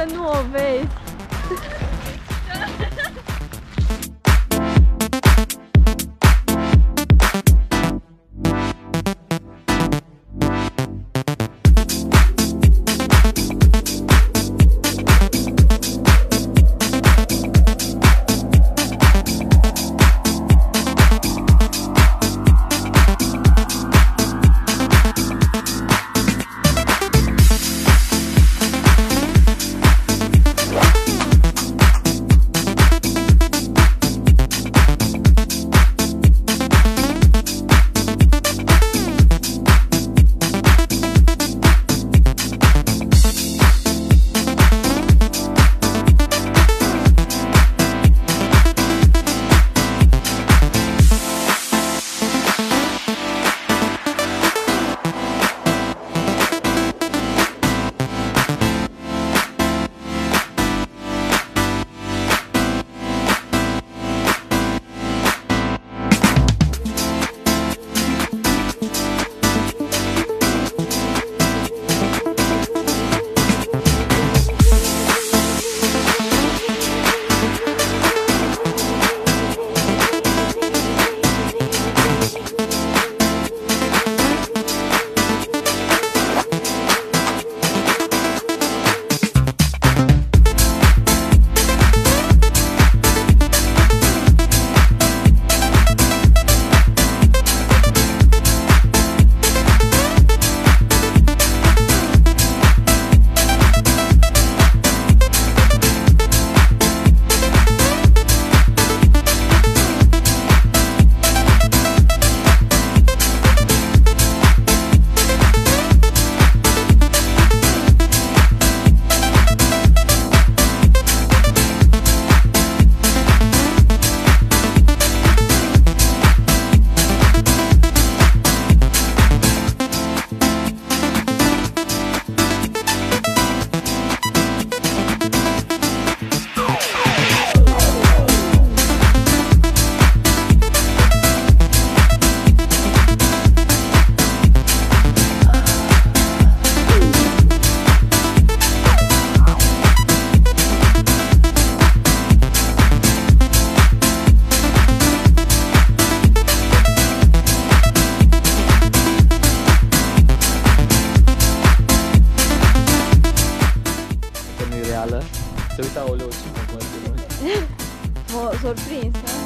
você não ouve. Kao ljudi sorpresa.